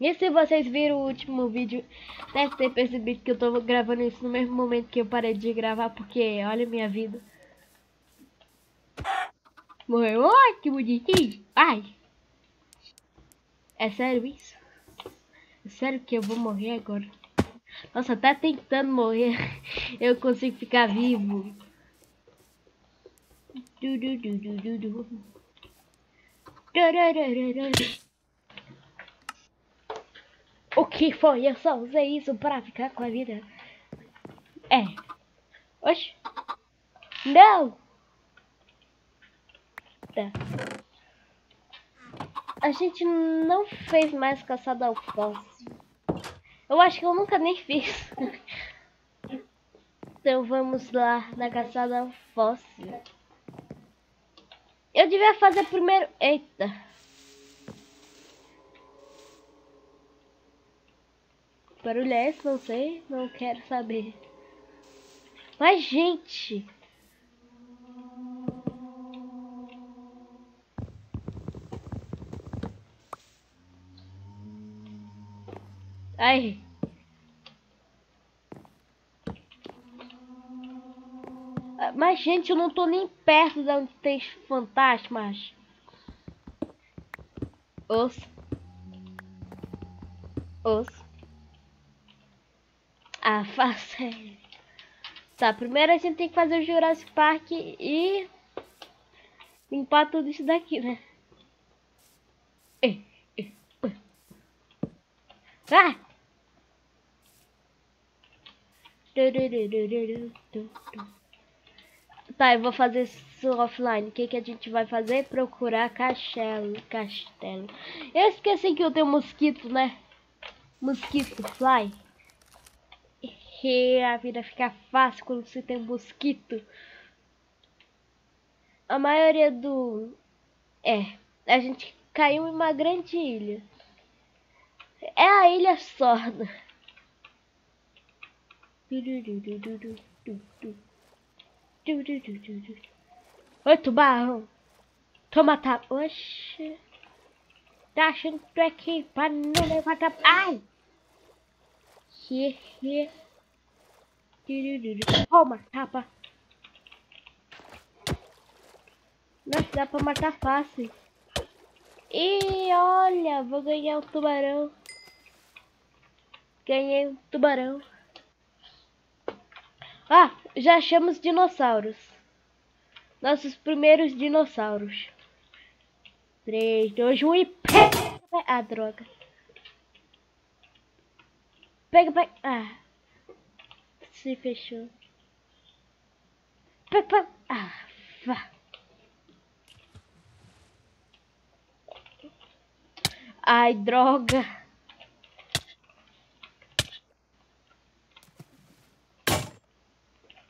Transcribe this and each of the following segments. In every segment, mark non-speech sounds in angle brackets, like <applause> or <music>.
E se vocês viram o último vídeo, deve ter percebido que eu tô gravando isso no mesmo momento que eu parei de gravar, porque olha minha vida. Morreu, ai que bonitinho, ai. É sério isso? É sério que eu vou morrer agora? Nossa, tá tentando morrer, <laughs> eu consigo ficar vivo. Du, du, du, du, du, du. Que foi? Eu só usei isso pra ficar com a vida. É. Oxe. Não! Tá. A gente não fez mais caçada ao fóssil. Eu acho que eu nunca nem fiz. <laughs> então vamos lá na caçada ao fóssil. Eu devia fazer primeiro... Eita. Barulho é esse? Não sei. Não quero saber. Mas, gente... Ai. Mas, gente, eu não tô nem perto de onde tem fantasmas. Os. Os. Ah, faça. Tá, primeiro a gente tem que fazer o Jurassic Park e limpar tudo isso daqui, né? Ah! Tá, eu vou fazer isso offline. O que, que a gente vai fazer? Procurar castelo. Castelo. Eu esqueci que eu tenho mosquito, né? Mosquito fly. E a vida fica fácil quando você tem mosquito. A maioria do... É, a gente caiu em uma grande ilha. É a ilha sorda. Oi, tubarão. Toma tá. Oxi. Tá achando que tu é aqui pra não levantar. Ai! Hehe. Toma, tapa. Nossa, dá pra matar fácil. E olha, vou ganhar o tubarão. Ganhei um tubarão. Ah, já achamos dinossauros. Nossos primeiros dinossauros. 3, 2, 1 e pega! Ah, droga. Pega, pega. Ah. Se fechou. Pega. Ah. Ai, droga.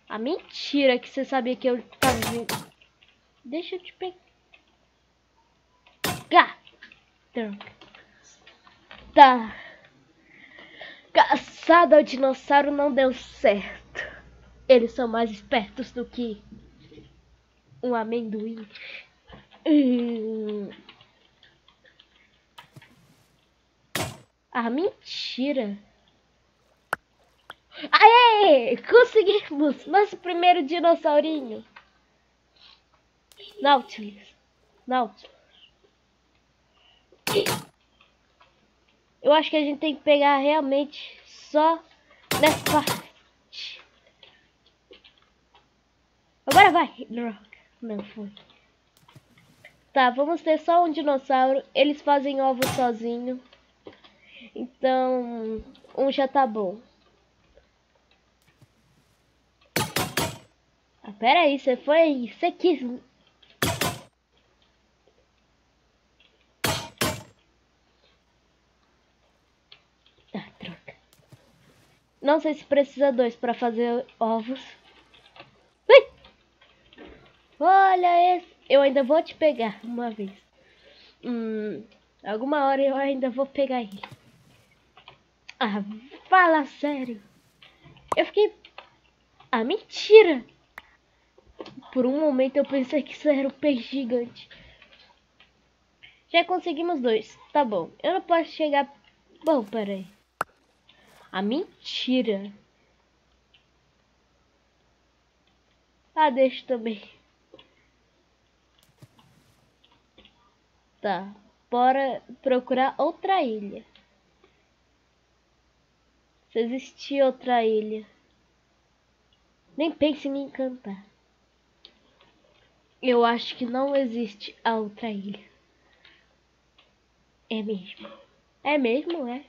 A mentira que você sabia que eu tava vindo. Deixa eu te pegar. Tá. Caçada ao dinossauro não deu certo. Eles são mais espertos do que um amendoim. Hum. Ah, mentira. Aê! Conseguimos! Nosso primeiro dinossaurinho. Nautilus. Nautilus. Eu acho que a gente tem que pegar realmente só nessa parte. Agora vai. Não foi. Tá, vamos ter só um dinossauro. Eles fazem ovos sozinho. Então, um já tá bom. Ah, pera aí, você foi... Você quis... Não sei se precisa dois para fazer ovos. Ui! Olha esse. Eu ainda vou te pegar uma vez. Hum, alguma hora eu ainda vou pegar ele. Ah, fala sério. Eu fiquei... Ah, mentira! Por um momento eu pensei que isso era um peixe gigante. Já conseguimos dois. Tá bom. Eu não posso chegar Bom, peraí. A mentira. Ah, deixa também. Tá. Bora procurar outra ilha. Se existir outra ilha. Nem pense em me encantar. Eu acho que não existe a outra ilha. É mesmo. É mesmo, é.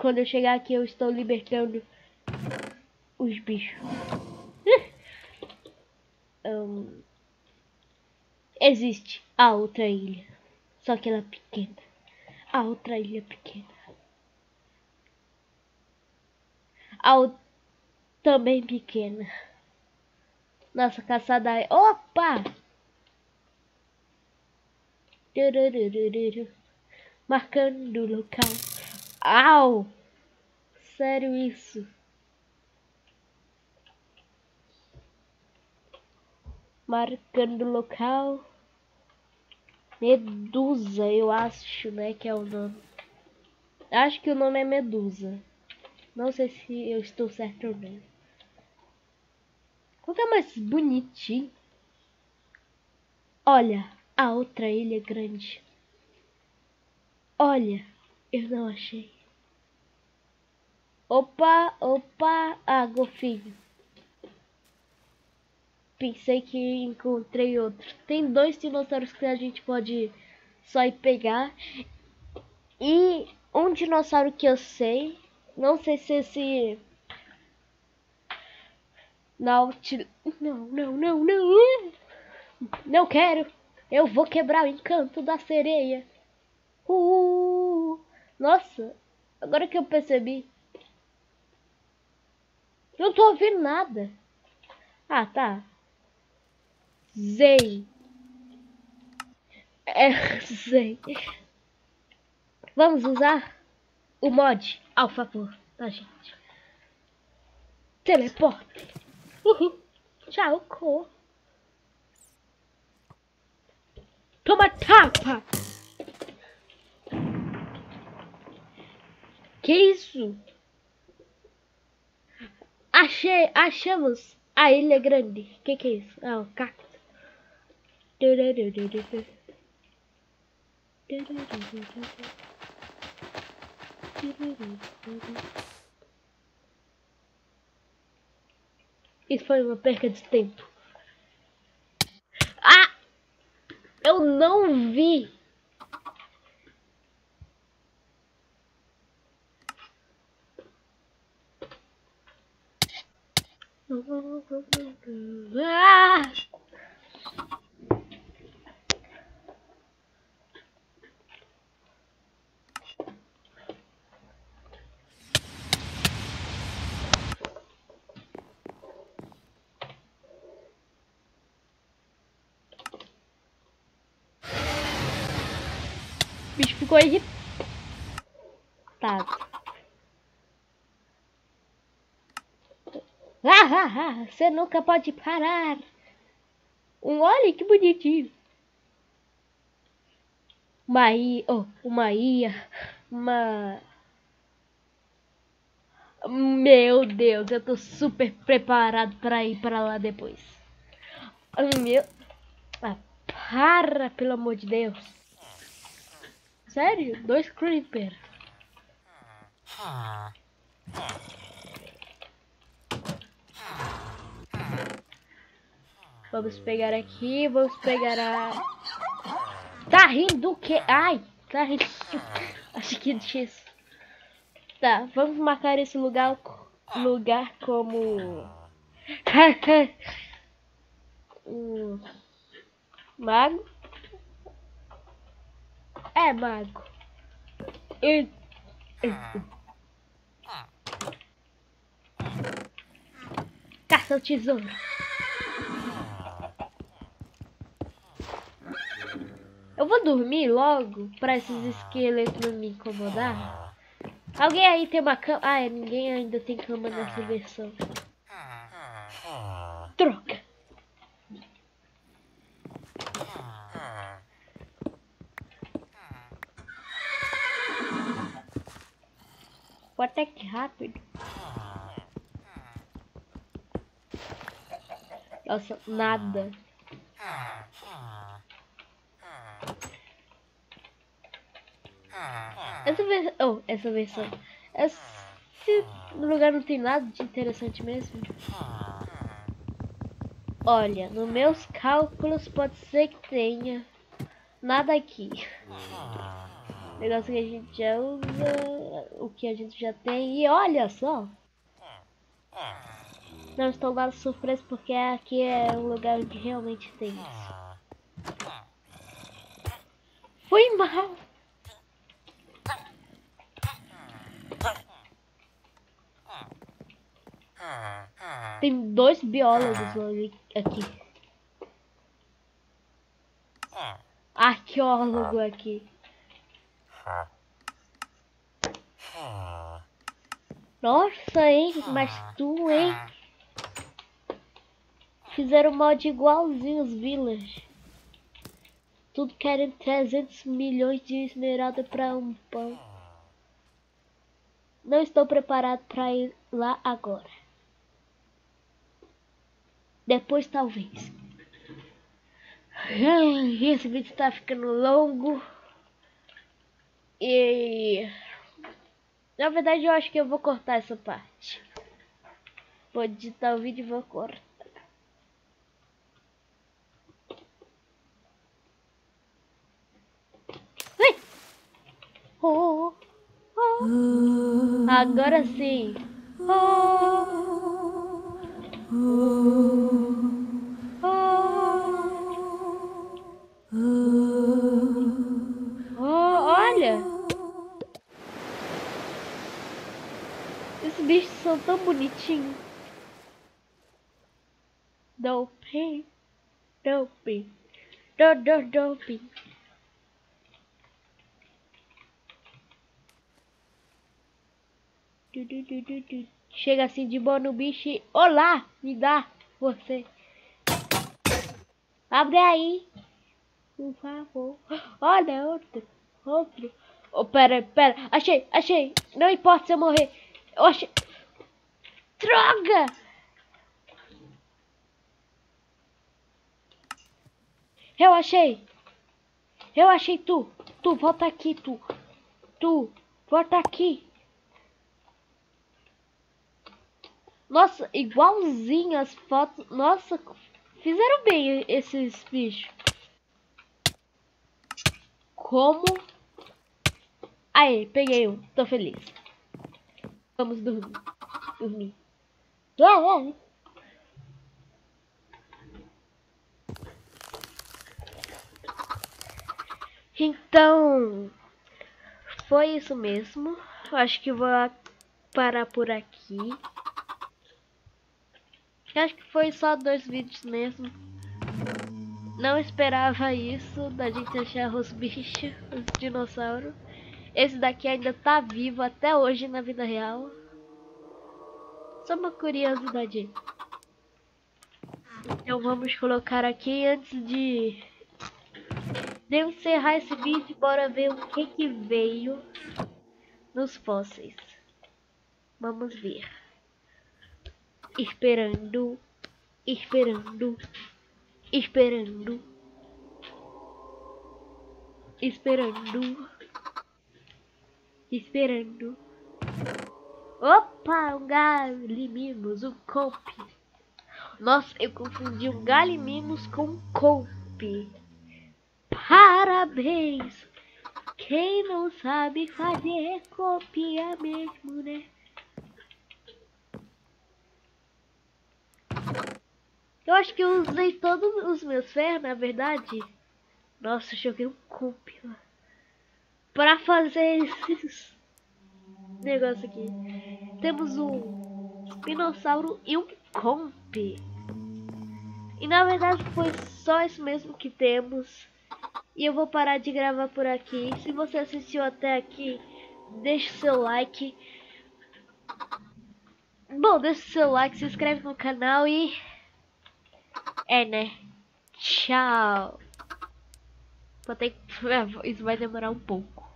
Quando eu chegar aqui eu estou libertando os bichos. <laughs> um, existe a outra ilha. Só que ela é pequena. A outra ilha é pequena. A outra também pequena. Nossa, caçada é... Opa! Marcando o local. Au! Sério isso? Marcando o local. Medusa, eu acho, né, que é o nome. Acho que o nome é Medusa. Não sei se eu estou certo ou não. Qual que é mais bonitinho? Olha, a outra ilha grande. Olha, eu não achei. Opa, opa, ah, golfinho. Pensei que encontrei outro. Tem dois dinossauros que a gente pode só ir pegar. E um dinossauro que eu sei não sei se esse. Nautil. Não, não, não, não. Não quero. Eu vou quebrar o encanto da sereia. Uh, nossa, agora que eu percebi. Não tô ouvindo nada. Ah, tá. Zen. É, <laughs> Zen. Vamos usar o mod ao favor da gente. Teleporte. Uhum. Tchau, co. Toma tapa. Que isso? Achei, achamos a ilha grande. Que que é isso? Ah, o cacto. Isso foi uma perca de tempo. Ah! Eu não vi! Bicho ficou irritado. Ah, ah, ah, você nunca pode parar. Um olha que bonitinho. Uma ia, oh, uma ia, uma... Meu Deus, eu tô super preparado para ir para lá depois. Meu... Ah, para, pelo amor de Deus. Sério? Dois creeper. Vamos pegar aqui, vamos pegar a... Tá rindo o quê? Ai, tá rindo. Acho que disso. Tá, vamos marcar esse lugar, lugar como... um... Mago. É, mago. E... Caça o tesouro. Eu vou dormir logo para esses esqueletos não me incomodar. Alguém aí tem uma cama? Ah, é, ninguém ainda tem cama nessa versão. Troca. Foi até que rápido. Nossa, nada. Essa versão. Oh, essa versão. Esse lugar não tem nada de interessante mesmo. Olha, nos meus cálculos pode ser que tenha nada aqui. Negócio que a gente já usa, o que a gente já tem. E olha só! Não estou dando surpresa porque aqui é um lugar onde realmente tem isso. Foi mal! Tem dois biólogos aqui. Arqueólogo aqui. Nossa, hein? Mas tu, hein? Fizeram mod igualzinho os Village. Tudo querem 300 milhões de esmeralda para um pão. Não estou preparado para ir lá agora. Depois talvez. Esse vídeo está ficando longo. E na verdade eu acho que eu vou cortar essa parte. Vou editar o vídeo e vou cortar. Oh, oh. Agora sim. Oh, são tão bonitinhos. Doping. Doping. Do, do, doping. Chega assim de boa no bicho e... Olá! Me dá você. Abre aí. Por favor. Olha, outro. Outro. Oh, pera, pera. Achei, achei. Não importa se eu morrer. Eu achei... Droga! Eu achei. Eu achei tu. Tu, volta aqui, tu. Tu, volta aqui. Nossa, igualzinho as fotos. Nossa, fizeram bem esses bichos. Como? Aí, peguei um. Tô feliz. Vamos dormir. Dormir. Então, foi isso mesmo. Acho que vou parar por aqui. Acho que foi só dois vídeos mesmo. Não esperava isso, da gente achar os bichos, os dinossauros. Esse daqui ainda tá vivo até hoje na vida real. Só uma curiosidade. Então vamos colocar aqui antes de, de encerrar esse vídeo. Bora ver o que que veio nos fósseis. Vamos ver esperando, esperando, esperando, esperando, esperando. Opa, um galimimos, um comp. Nossa, eu confundi um galimimos com um comp. Parabéns! Quem não sabe fazer copia mesmo, né? Eu acho que eu usei todos os meus ferros, na verdade. Nossa, joguei um cúpula. Pra fazer esses negócio aqui. Temos um espinossauro e um comp. E na verdade foi só isso mesmo que temos. E eu vou parar de gravar por aqui. Se você assistiu até aqui, deixe seu like. Bom, deixe seu like, se inscreve no canal e... É, né? Tchau. Vou ter. <laughs> Isso vai demorar um pouco.